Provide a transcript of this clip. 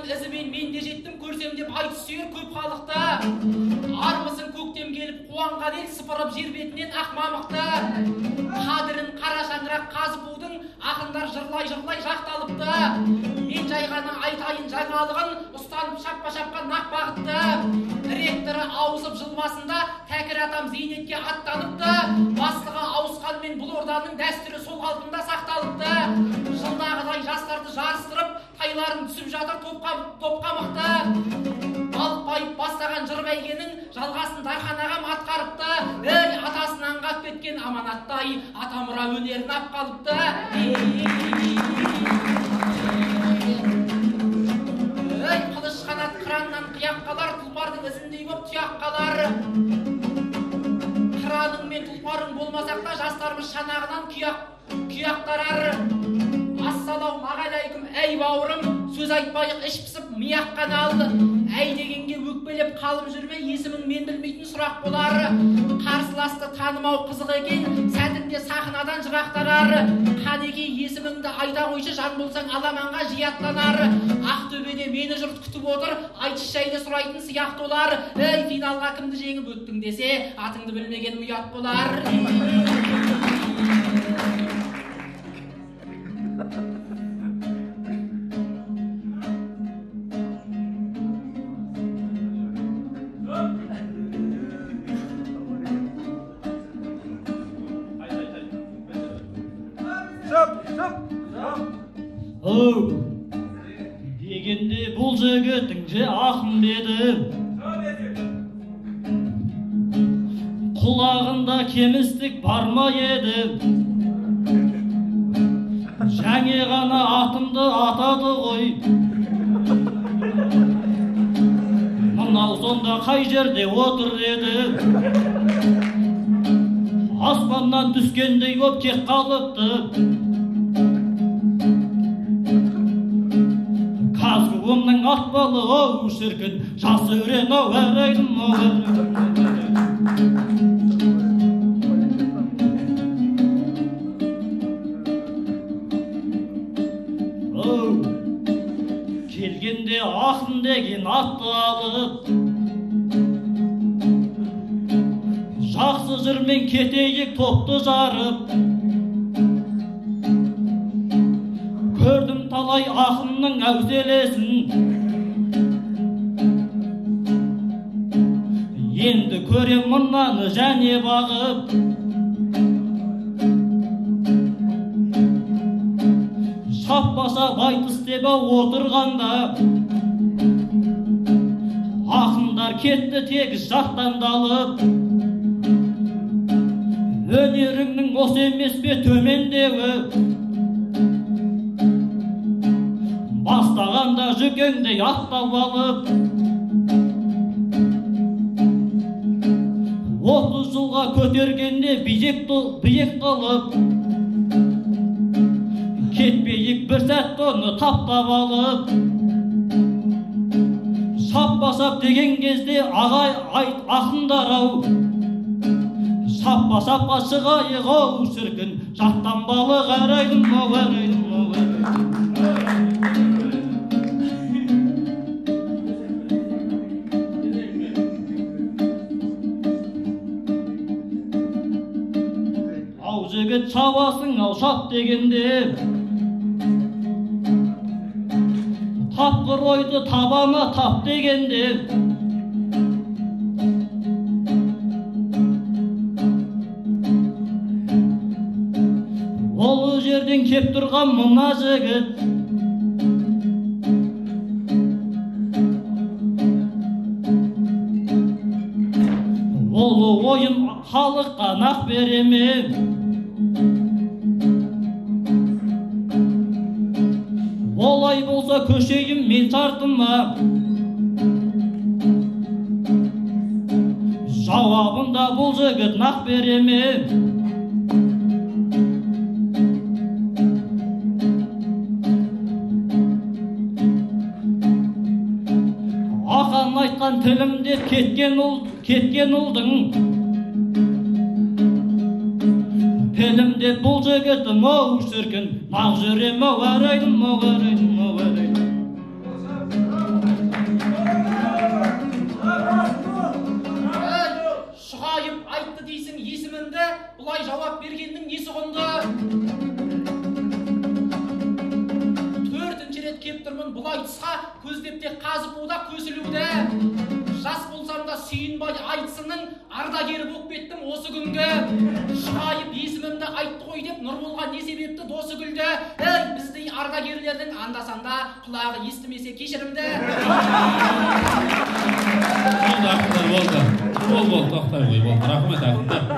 атамның ізімен мен де жеттім көрсем деп айтыс сүйер көп халықты армысың көктем келіп қуанған ел сыпырып жер бетінен ақ мамықты қадірін қара шаңырақ қазып ақындар жырлай жырлай жақталыпты. Мен жай ғана айтайын жаңалығын ұстанып шаппа шапқан нақ бағытты. Ректоры ауысып жыл басында тәкір атам зейнетке аттаныпты. Бастығы ауысқанмен бұл орданың дәстүрі сол қалпында сақталыпты. Жылдағыдай жастарды жарыстырып түсіп жатыр топқа топқа мықты. Балықбайып бастаған жыр бәйгенің жалғасын дархан ағам атқарыпты. Ей атасын аңғап кеткен аманаттай атамұра өнерін ап қалыпты. Ей қылыш қанат қыраннан қияқ қалар тұлпардың ізіндей боп тұяқ қалар. Қыраның мен тұлпарың болмасақ та жастарымыз шанағынан күйақ тарар. Әй бауырым сөз айтпайық іш пысып мияқ қана ал әй дегенге өкпелеп қалып жүрме есімің мен білмейтін сұрақ болар қарсыласты танымау қызық екен сәтінде сахнадан жырақтарар қанеки есіміңді айта қойшы жан болсаң аламанға жиі аттанар ақтөбеде мені жұрт күтіп отыр айтыс жайлы сұрайтын сияқты олар. Ей финалға кімді жеңіп өттің десе атыңды білмеген ұят болар. Оу дегенде бұл жігітің же ақын еді? Құлағында кемістік бар ма еді? Ғана атымды атады ғой. Мынау сонда қай жерде отыр еді? Аспаннан түскендей боп кеп қалыпты. Казгумның атбалы оу шіркін жас өрен ау әрайдым ау келгенде ақын деген атты алып жақсы жырмен кетейік топты жарып көрдім талай ақынның әуселесін енді көрем мынаны және бағып. Шаппаса айтыс деп отырғанда. Ақындар кетті тегіс жаттандалып өнеріңнің осы емес пе төмендеуі? Бастағанда жүкеңдей аттап алып. Жылға көтергенде биік биік қылып кетпейік бір сәт оны таптап алып. Шаппа шап деген кезде ағай айт ақындар ау. Шаппа шапқа шығайық ау шіркін жаттанбалық әрайдым ау әрайдым ау жігіт шабасың ау шап дегенде тапқыр ойды табама тап дегенде ол жерден кеп тұрған мына жігіт. Ол ойын халыққа нақ береме көшейін мен шартыма жауабында бұл жігіт нақ береме. Ақан айтқан тілім деп кеткен ұл кеткен ұлдың. Тілім деп бұл жігіт кеттім ау шіркін нақ жүрем ау арайдым ау бұлай жауап бергеннің несі құнды төртінші рет кеп тұрмын бұлай тұсқа көздеп те буда көсілуді жас болсам да сүйінбай айтысының ардагері болып кеттім осы күнгі. Шұғайып есімімді айтты ғой деп нұрболға не себепті досы күлді? Ей біздей ардагерлердің анда санда құлағы естімесе кешірімді. Болды ақындар болды. Ол болды тоқтай ғой болды. Рахмет ақындар.